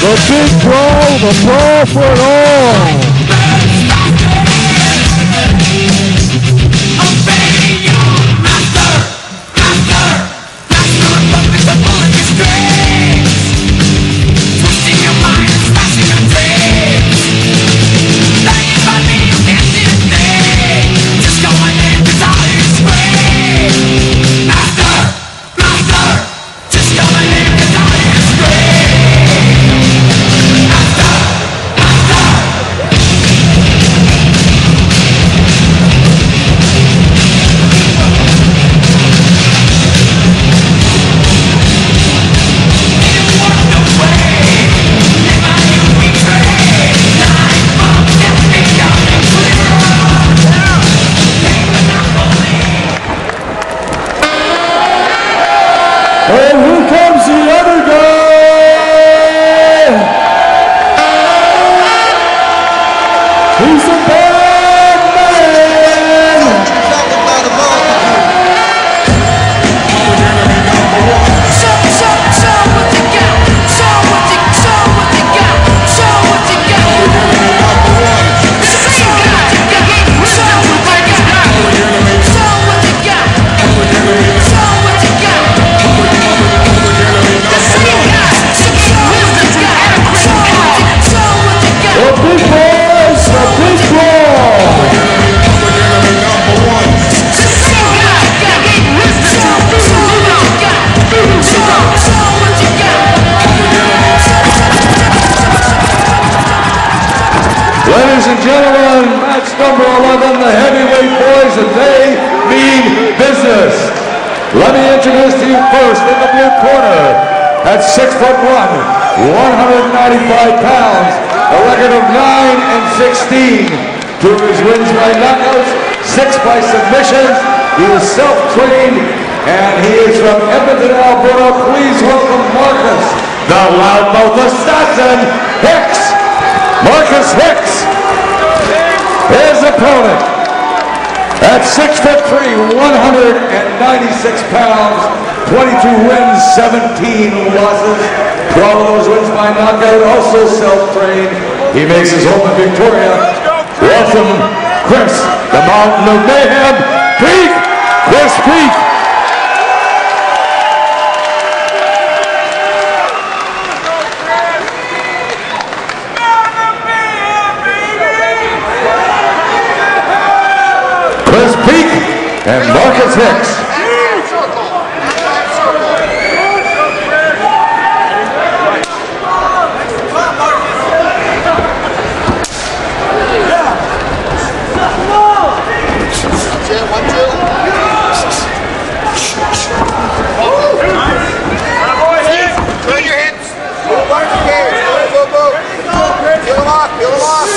The big brawl, the brawl for it all. And here comes the gentlemen, match number 11, the heavyweight boys, and they mean business. Let me introduce to you first in the blue corner, at six foot one, 195 pounds, a record of 9 and 16. Two of his wins by knockouts, six by submissions. He is self-trained, and he is from Edmonton, Alberta. Please welcome Marcus, the loudmouth assassin, Hicks. Marcus Hicks, opponent, at six foot three, 196 pounds, 22 wins, 17 losses, 12 of those wins by knockout, also self-trained. He makes his home in Victoria. Welcome, Chris, the Mountain of Mayhem, Peak, Chris Peak. Chris Peak and Marcus Hicks. Turn your hips. Work the gears. Move, move, move. Peel them off. Peel them off.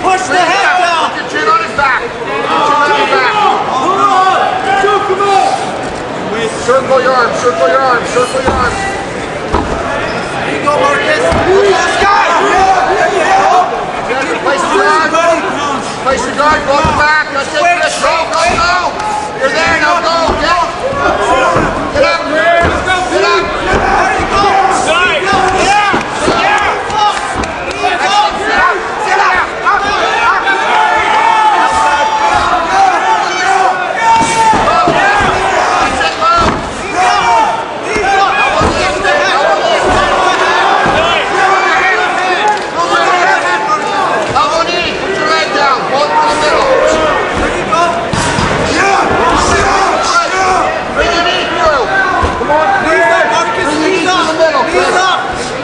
Push the head down. Put your chin on his back. Put your chin on his back. Circle your arms. Circle your arms. Circle your arms. There you go, Marcus. Let's go. Place your guard. Place your guard. Go back. Chris. Go, go, go. You're there now. Go. Get up. Get up. Get up. Elbow knee. Put your leg down. Pull it from the middle. Bring your knee through. Come on. Bring your knee to the middle. Chris.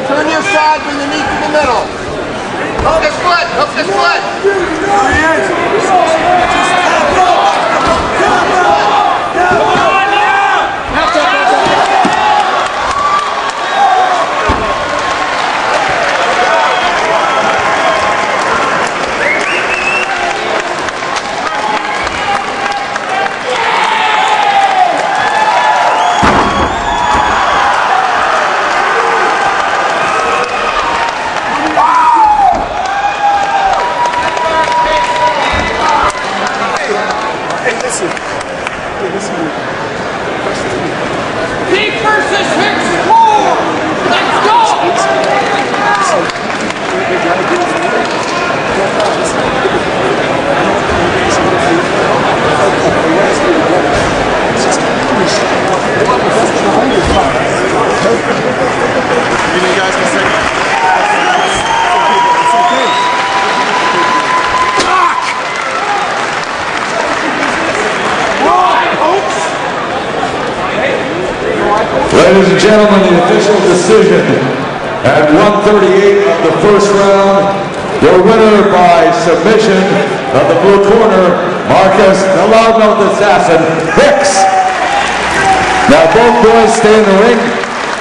Turn your side. Bring the knee to the middle. Hook his foot. Hook Thank you. versus Hicks 4! Let's go! Ladies and gentlemen, the official decision at 138 of the first round. the winner by submission of the blue corner, Marcus, the loudmouth assassin, Hicks. Now both boys stay in the ring.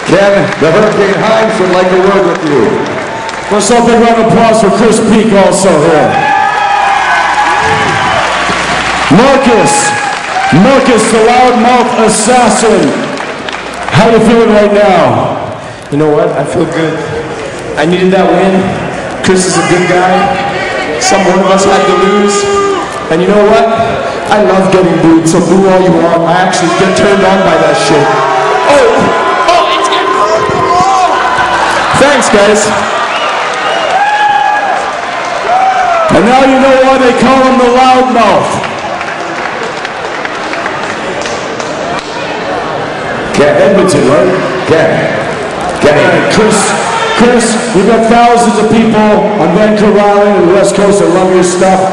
Ken, the Hurricane Himes would like a word with you. First off, big round of applause for Chris Peak also here. Marcus, Marcus the loudmouth assassin. How you feeling right now? You know what? I feel good. I needed that win. Chris is a good guy. Some one of us had to lose. And you know what? I love getting booed, so boo all you want. I actually get turned on by that shit. Oh! Oh, it's Thanks, guys. And now you know why they call him the loudmouth. Ken, Edmonton, right? Ken. Hey, Chris, Chris, we've got thousands of people on Vancouver Island and the West Coast that love your stuff.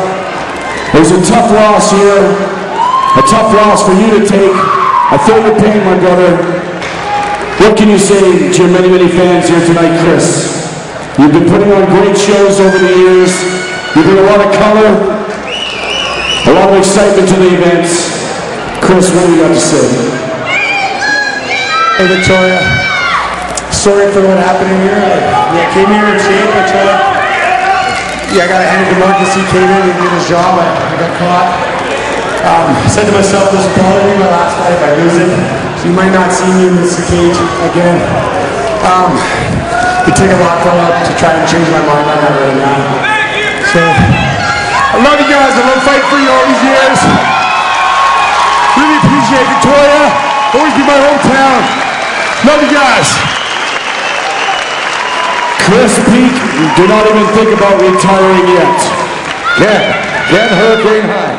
It was a tough loss here, a tough loss for you to take. I feel your pain, my brother. What can you say to your many, many fans here tonight, Chris? You've been putting on great shows over the years. You bring a lot of color, a lot of excitement to the events. Chris, what do you got to say? Hey, Victoria. Sorry for what happened here. I, yeah, came here in shape, but uh, yeah, I got to hand it to Marcus. He came in, he did his job. I, I got caught. Um, I said to myself, this will probably be my last fight if I lose it. So you might not see me in this cage again. Um, it took a lot for to try and change my mind on that right now. So, I love you guys. I love fighting for you all these years. Really appreciate Victoria. Always be my hometown. Love you guys. Chris Peak, do not even think about retiring yet. Ken, Ken Hurricane Himes.